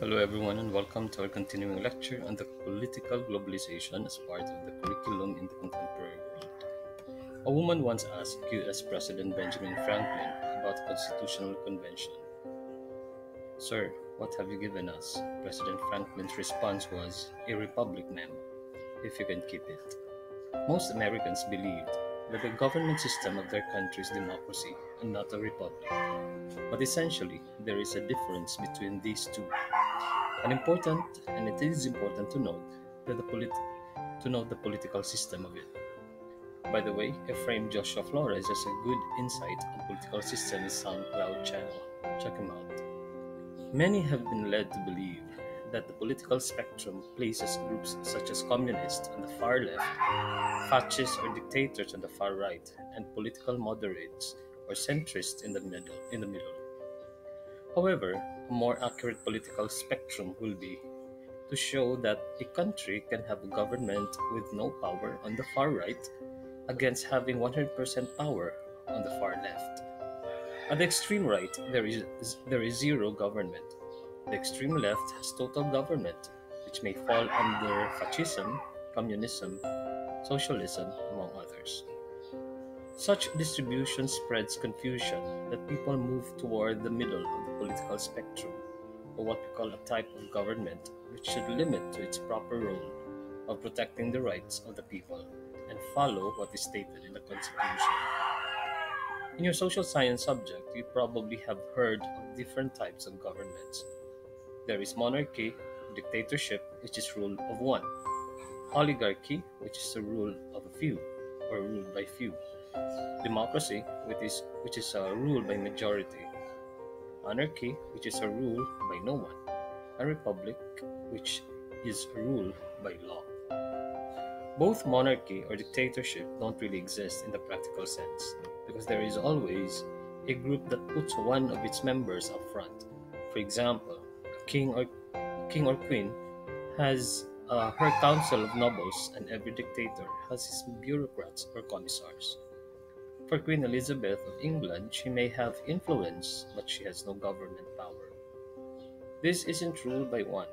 Hello, everyone, and welcome to our continuing lecture on the political globalization as part of the curriculum in the contemporary world. A woman once asked US President Benjamin Franklin about Constitutional Convention. Sir, what have you given us? President Franklin's response was, A republic, ma'am, if you can keep it. Most Americans believed that the government system of their country is democracy and not a republic. But essentially, there is a difference between these two. An important, and it is important to note that the polit- to note the political system of it. By the way, Ephraim Joshua Flores has a good insight on political systems SoundCloud channel. Check him out. Many have been led to believe that the political spectrum places groups such as communists on the far left, fascists or dictators on the far right, and political moderates or centrists in the middle. In the middle. However, more accurate political spectrum will be to show that a country can have a government with no power on the far right against having 100% power on the far left. At the extreme right, there is, there is zero government. The extreme left has total government, which may fall under fascism, communism, socialism, among others. Such distribution spreads confusion that people move toward the middle political spectrum, or what we call a type of government which should limit to its proper role of protecting the rights of the people and follow what is stated in the Constitution. In your social science subject, you probably have heard of different types of governments. There is monarchy, dictatorship, which is rule of one, oligarchy, which is the rule of a few, or ruled by few, democracy, which is, which is a rule by majority, anarchy, which is a rule by no one, and republic, which is a rule by law. Both monarchy or dictatorship don't really exist in the practical sense because there is always a group that puts one of its members up front. For example, a king or king or queen has uh, her council of nobles, and every dictator has his bureaucrats or commissars. For Queen Elizabeth of England, she may have influence, but she has no government power. This isn't ruled by one.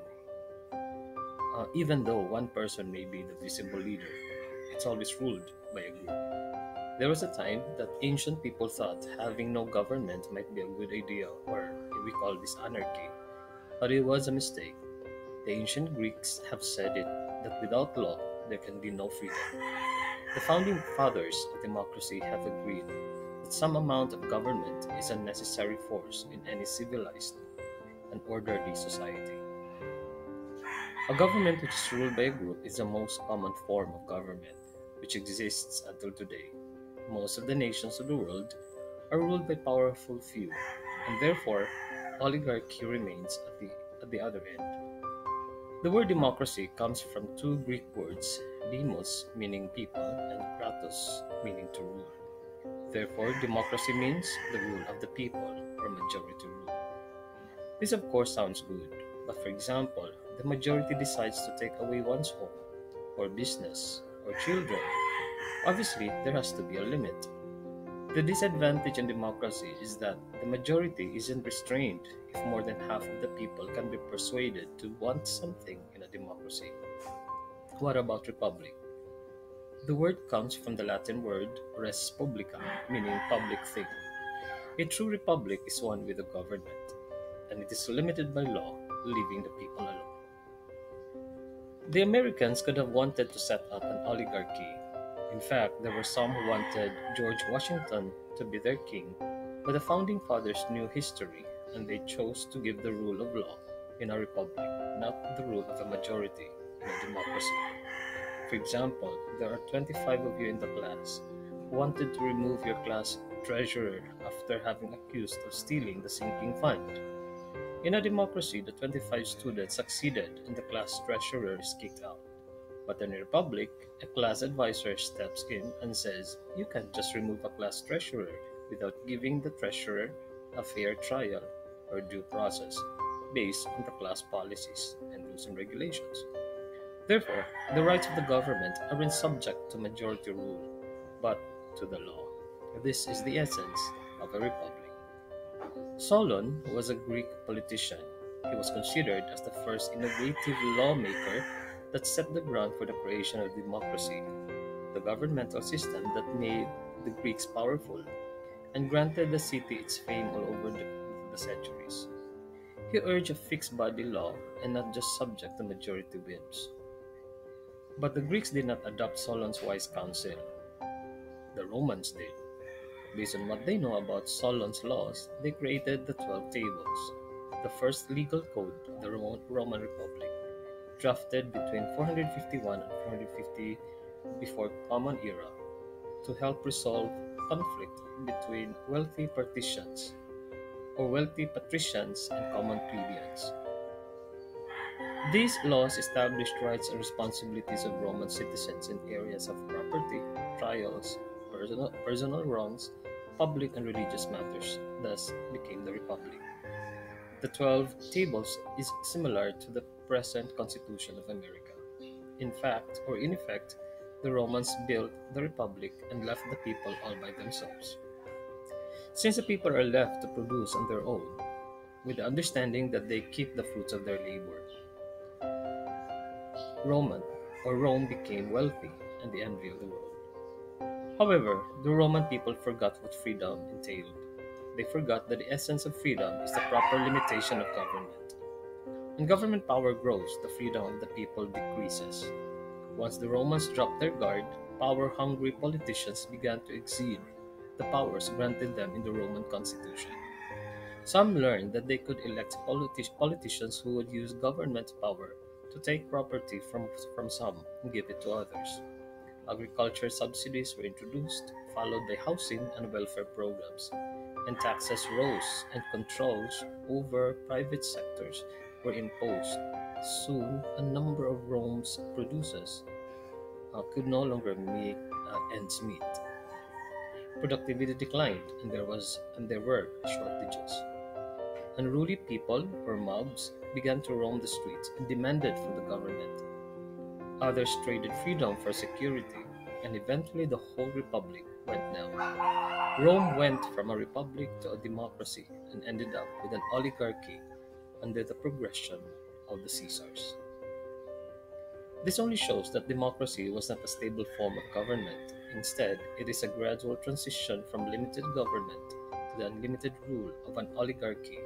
Uh, even though one person may be the visible leader, it's always ruled by a group. There was a time that ancient people thought having no government might be a good idea, or we call this anarchy, but it was a mistake. The ancient Greeks have said it that without law there can be no freedom. The founding fathers of democracy have agreed that some amount of government is a necessary force in any civilized and orderly society. A government which is ruled by a group is the most common form of government which exists until today. Most of the nations of the world are ruled by powerful few, and therefore oligarchy remains at the, at the other end. The word democracy comes from two Greek words, demos meaning people and kratos meaning to rule. Therefore, democracy means the rule of the people or majority rule. This of course sounds good, but for example, the majority decides to take away one's home, or business, or children. Obviously, there has to be a limit. The disadvantage in democracy is that the majority isn't restrained if more than half of the people can be persuaded to want something in a democracy. What about republic? The word comes from the Latin word res publica, meaning public thing. A true republic is one with a government, and it is limited by law, leaving the people alone. The Americans could have wanted to set up an oligarchy. In fact, there were some who wanted George Washington to be their king, but the founding fathers knew history and they chose to give the rule of law in a republic, not the rule of a majority in a democracy. For example, there are 25 of you in the class who wanted to remove your class treasurer after having accused of stealing the sinking fund. In a democracy, the 25 students succeeded and the class treasurer is kicked out. But in a republic, a class advisor steps in and says, You can't just remove a class treasurer without giving the treasurer a fair trial or due process based on the class policies and rules and regulations. Therefore, the rights of the government aren't subject to majority rule, but to the law. This is the essence of a republic. Solon was a Greek politician. He was considered as the first innovative lawmaker that set the ground for the creation of democracy, the governmental system that made the Greeks powerful and granted the city its fame all over the, the centuries. He urged a fixed body law and not just subject to majority whims. But the Greeks did not adopt Solon's wise counsel. The Romans did. Based on what they know about Solon's laws, they created the Twelve Tables, the first legal code of the Roman Republic, drafted between 451 and 450 before Common Era, to help resolve conflict between wealthy patricians or wealthy patricians and common plebeians. These laws established rights and responsibilities of Roman citizens in areas of property, trials, personal, personal wrongs, public and religious matters, thus became the Republic. The Twelve Tables is similar to the present Constitution of America. In fact, or in effect, the Romans built the Republic and left the people all by themselves. Since the people are left to produce on their own, with the understanding that they keep the fruits of their labor, Roman or Rome became wealthy and the envy of the world. However, the Roman people forgot what freedom entailed. They forgot that the essence of freedom is the proper limitation of government. When government power grows, the freedom of the people decreases. Once the Romans dropped their guard, power hungry politicians began to exceed the powers granted them in the Roman constitution. Some learned that they could elect politi- politicians who would use government power to take property from, from some and give it to others. Agriculture subsidies were introduced, followed by housing and welfare programs, and taxes rose and controls over private sectors were imposed. Soon, a number of Rome's producers uh, could no longer make uh, ends meet. Productivity declined, and there was and there were shortages. Unruly people or mobs began to roam the streets and demanded from the government. Others traded freedom for security, and eventually the whole republic went down. Rome went from a republic to a democracy and ended up with an oligarchy under the progression of the Caesars. This only shows that democracy was not a stable form of government. Instead, it is a gradual transition from limited government to the unlimited rule of an oligarchy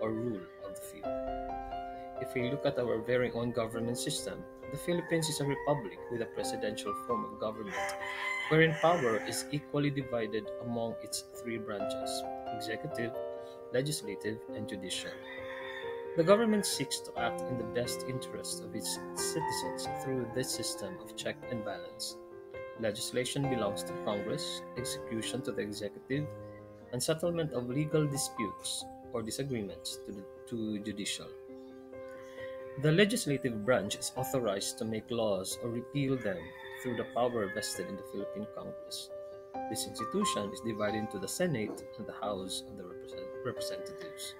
or rule of the few. If we look at our very own government system, the Philippines is a republic with a presidential form of government, wherein power is equally divided among its three branches executive, legislative, and judicial. The government seeks to act in the best interest of its citizens through this system of check and balance. Legislation belongs to Congress, execution to the executive, and settlement of legal disputes or disagreements to, the, to judicial. The legislative branch is authorized to make laws or repeal them through the power vested in the Philippine Congress. This institution is divided into the Senate and the House of the Representatives.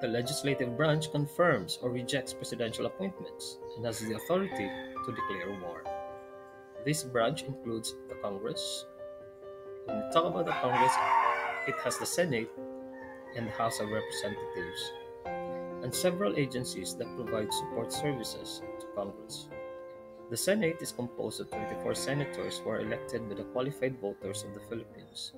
The legislative branch confirms or rejects presidential appointments and has the authority to declare war. This branch includes the Congress. When we talk about the Congress, it has the Senate and the House of Representatives, and several agencies that provide support services to Congress. The Senate is composed of 24 senators who are elected by the qualified voters of the Philippines.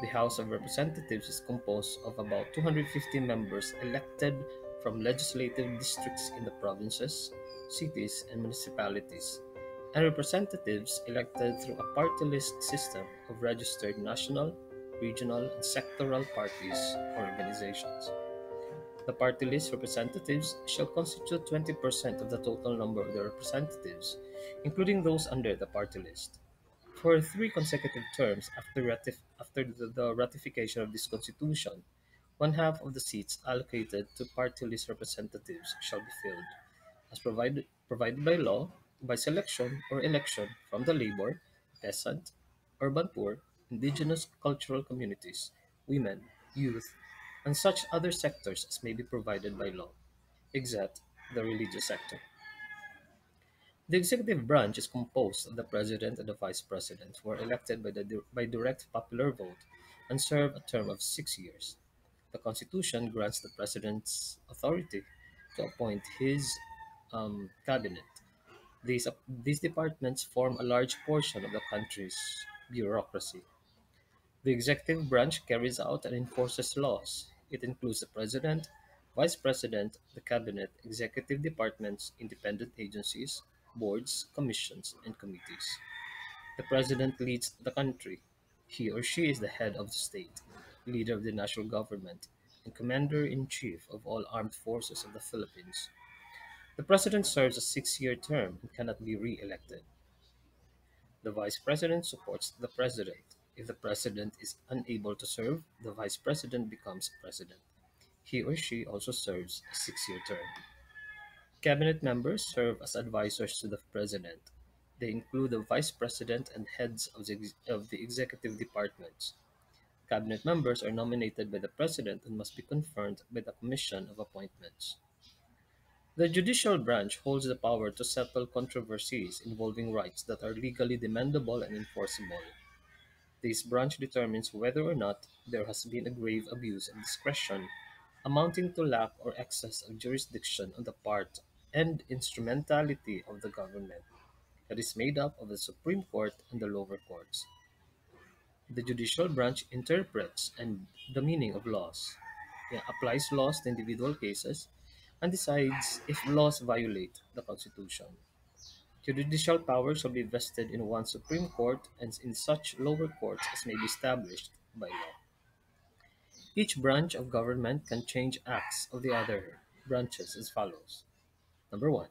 The House of Representatives is composed of about 250 members elected from legislative districts in the provinces, cities, and municipalities, and representatives elected through a party list system of registered national, regional, and sectoral parties or organizations. The party list representatives shall constitute 20% of the total number of the representatives, including those under the party list. For three consecutive terms after, ratif- after the, the ratification of this constitution, one half of the seats allocated to party list representatives shall be filled, as provided, provided by law, by selection or election from the labor, peasant, urban poor, indigenous cultural communities, women, youth, and such other sectors as may be provided by law, except the religious sector. The executive branch is composed of the president and the vice president, who are elected by, the, by direct popular vote and serve a term of six years. The Constitution grants the President's authority to appoint his um, cabinet. These, these departments form a large portion of the country's bureaucracy. The executive branch carries out and enforces laws. It includes the President, Vice President, the Cabinet, executive departments, independent agencies, boards, commissions, and committees. The President leads the country. He or she is the head of the state, leader of the national government, and commander in chief of all armed forces of the Philippines. The President serves a six year term and cannot be re elected. The Vice President supports the President. If the President is unable to serve, the Vice President becomes President. He or she also serves a six year term. Cabinet members serve as advisors to the President. They include the Vice President and heads of the, of the executive departments. Cabinet members are nominated by the President and must be confirmed by the Commission of Appointments. The judicial branch holds the power to settle controversies involving rights that are legally demandable and enforceable. This branch determines whether or not there has been a grave abuse of discretion amounting to lack or excess of jurisdiction on the part and instrumentality of the government. that is made up of the Supreme Court and the lower courts. The judicial branch interprets and the meaning of laws, applies laws to individual cases, and decides if laws violate the Constitution. Judicial power shall be vested in one Supreme Court and in such lower courts as may be established by law. Each branch of government can change acts of the other branches as follows. Number one,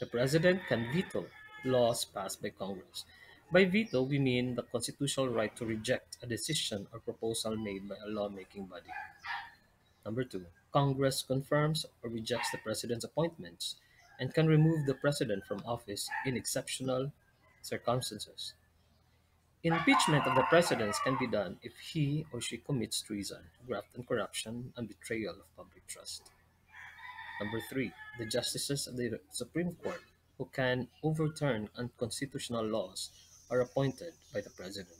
the President can veto laws passed by Congress. By veto, we mean the constitutional right to reject a decision or proposal made by a lawmaking body. Number two, Congress confirms or rejects the President's appointments and can remove the President from office in exceptional circumstances. Impeachment of the President can be done if he or she commits treason, graft and corruption, and betrayal of public trust. Number three, the justices of the Supreme Court who can overturn unconstitutional laws are appointed by the President.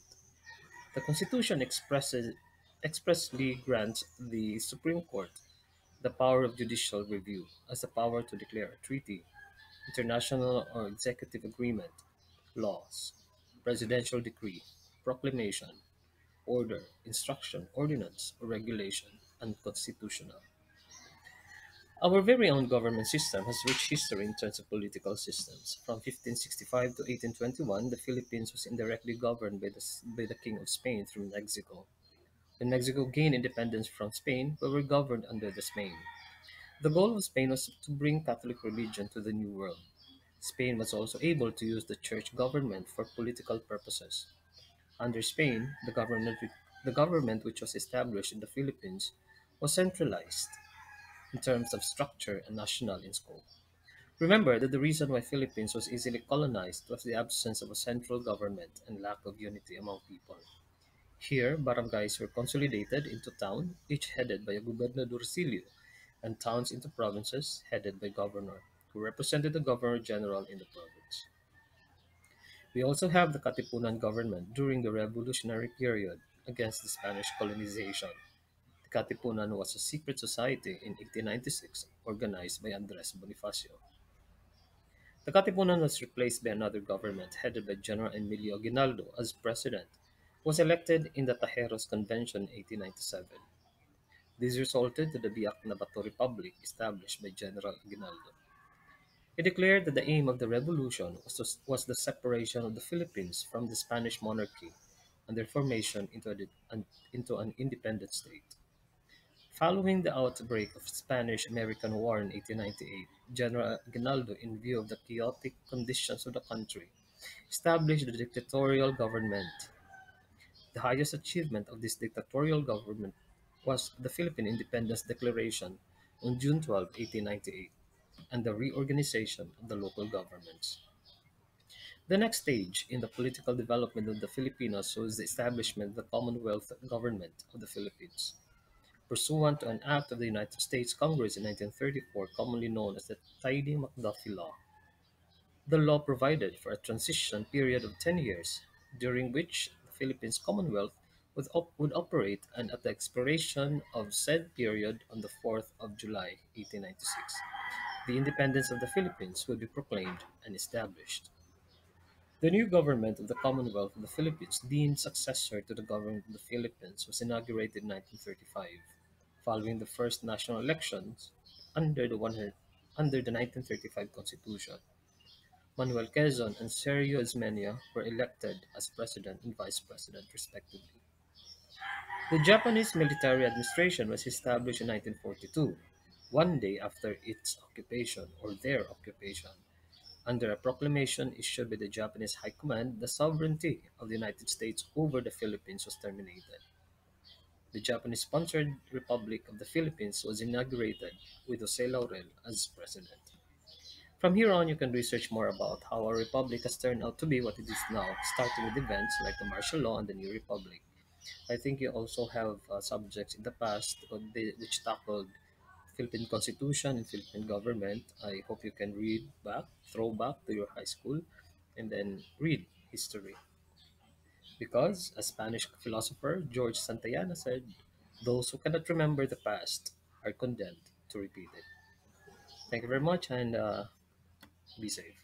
The Constitution expresses, expressly grants the Supreme Court the power of judicial review as the power to declare a treaty, international or executive agreement, laws, presidential decree, proclamation, order, instruction, ordinance, or regulation unconstitutional. Our very own government system has rich history in terms of political systems. From 1565 to 1821, the Philippines was indirectly governed by the, by the King of Spain through Mexico. When Mexico gained independence from Spain, we were governed under the Spain. The goal of Spain was to bring Catholic religion to the New World. Spain was also able to use the church government for political purposes. Under Spain, the government, the government which was established in the Philippines was centralized in terms of structure and national in scope. Remember that the reason why Philippines was easily colonized was the absence of a central government and lack of unity among people. Here, barangays were consolidated into town, each headed by a gobernadorcillo, and towns into provinces headed by governor, who represented the governor general in the province. We also have the Katipunan government during the revolutionary period against the Spanish colonization. The Katipunan was a secret society in 1896 organized by Andres Bonifacio. The Katipunan was replaced by another government headed by General Emilio Aguinaldo as president, who was elected in the Tejeros Convention 1897. This resulted to the Biak na Bato Republic established by General Aguinaldo. He declared that the aim of the revolution was, to, was the separation of the Philippines from the Spanish monarchy and their formation into, a, an, into an independent state. Following the outbreak of Spanish-American War in 1898, General Aguinaldo, in view of the chaotic conditions of the country, established the dictatorial government. The highest achievement of this dictatorial government was the Philippine Independence Declaration on June 12, 1898, and the reorganization of the local governments. The next stage in the political development of the Filipinos was the establishment of the Commonwealth Government of the Philippines. Pursuant to an act of the United States Congress in 1934, commonly known as the Tydings-McDuffie Law, the law provided for a transition period of 10 years, during which the Philippines Commonwealth would, op- would operate and at the expiration of said period on the 4th of July 1896, the independence of the Philippines would be proclaimed and established. The new government of the Commonwealth of the Philippines, deemed successor to the government of the Philippines, was inaugurated in 1935, following the first national elections under the, one, under the 1935 Constitution. Manuel Quezon and Sergio Osmeña were elected as president and vice president, respectively. The Japanese military administration was established in 1942, one day after its occupation or their occupation. Under a proclamation issued by the Japanese High Command, the sovereignty of the United States over the Philippines was terminated. The Japanese-sponsored Republic of the Philippines was inaugurated with Jose Laurel as president. From here on, you can research more about how our republic has turned out to be what it is now, starting with events like the martial law and the new republic. I think you also have uh, subjects in the past uh, which tackled Philippine Constitution and Philippine government. I hope you can read back, throw back to your high school, and then read history. Because, a Spanish philosopher George Santayana said, those who cannot remember the past are condemned to repeat it. Thank you very much and uh, be safe.